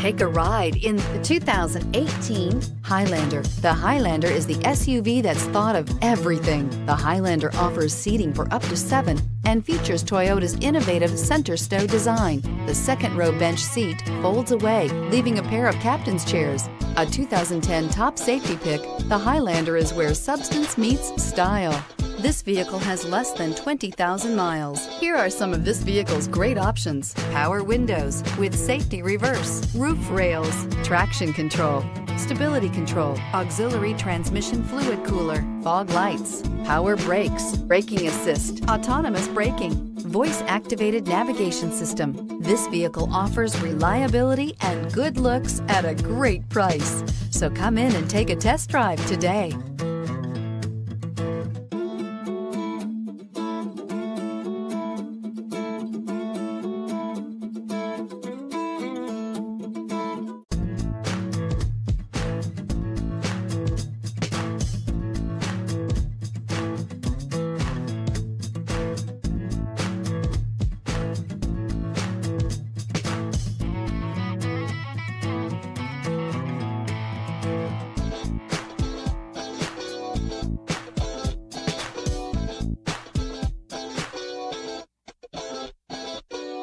Take a ride in the 2018 Highlander. The Highlander is the SUV that's thought of everything. The Highlander offers seating for up to seven and features Toyota's innovative center stow design. The second row bench seat folds away, leaving a pair of captain's chairs. A 2010 top safety pick, the Highlander is where substance meets style. This vehicle has less than 20,000 miles. Here are some of this vehicle's great options. Power windows with safety reverse, roof rails, traction control, stability control, auxiliary transmission fluid cooler, fog lights, power brakes, braking assist, autonomous braking, voice activated navigation system. This vehicle offers reliability and good looks at a great price. So come in and take a test drive today.